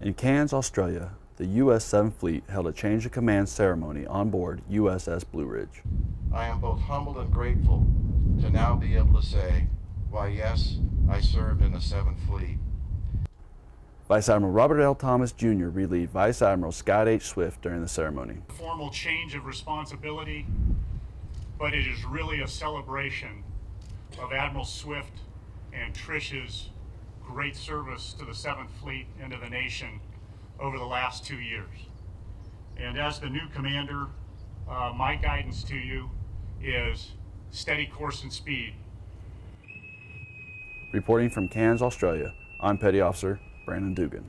In Cairns, Australia, the U.S. 7th Fleet held a change of command ceremony on board USS Blue Ridge. I am both humbled and grateful to now be able to say, why yes, I served in the 7th Fleet. Vice Admiral Robert L. Thomas Jr. relieved Vice Admiral Scott H. Swift during the ceremony. Formal change of responsibility, but it is really a celebration of Admiral Swift and Trish's great service to the 7th Fleet and to the nation over the last two years. And as the new commander, uh, my guidance to you is steady course and speed. Reporting from Cairns, Australia, I'm Petty Officer Brannon Deugan.